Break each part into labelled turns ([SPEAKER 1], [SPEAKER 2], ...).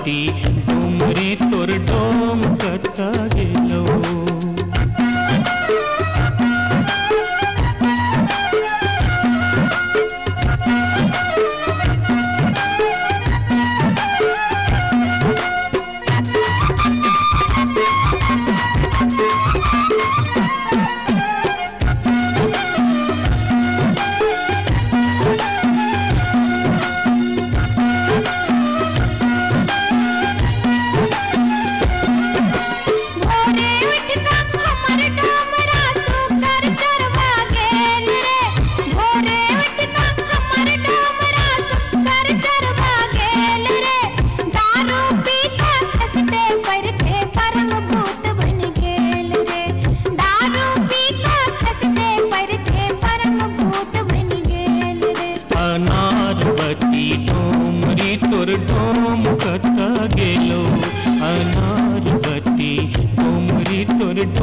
[SPEAKER 1] फाटी डोमरी तोर डोम कता गेलो Thank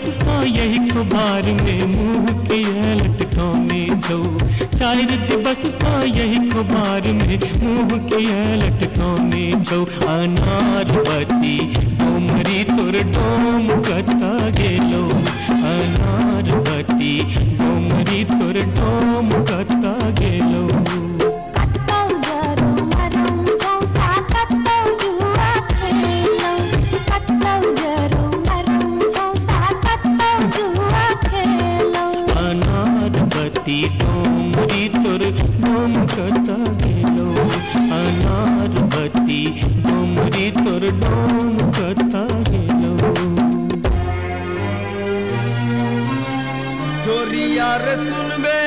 [SPEAKER 1] सो यही कुबार ने मुँह के लटका में जो। चार बस सा यही कुबार में मुँह के लटका में जो। अनारवती डोमरी तुर डोम कता गेलो। अनारवती डोमरी तुर डोम कता गेलो।
[SPEAKER 2] पुकार सुनबे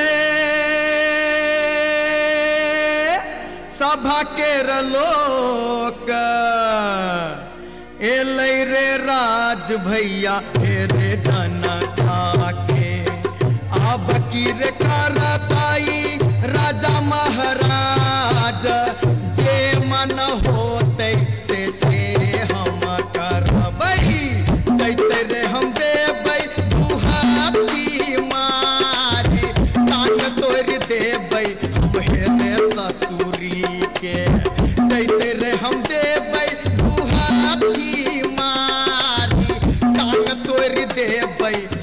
[SPEAKER 2] सभा के रलोक। एल रे राज भैया रे दाना खाके। अब की रे करताई राजा महाराज। जे मन होते से हम करबई
[SPEAKER 3] चैतर दे बई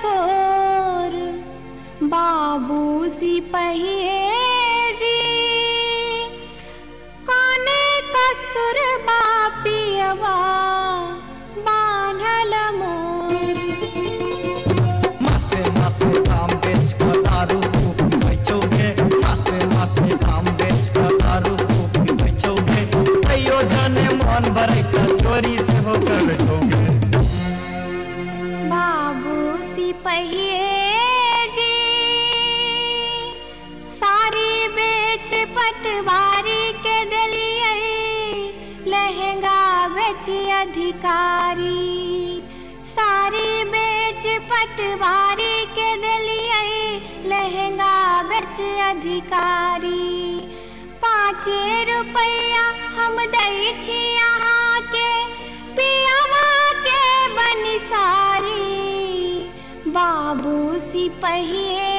[SPEAKER 3] सोर बाबू सिपहे अधिकारी। सारी बेच पटवारी के दलिए लहंगा बेच अधिकारी। पाँच रुपया हम दै छी यहाँ के पियावा के बनिसारी। बाबू सिपहिए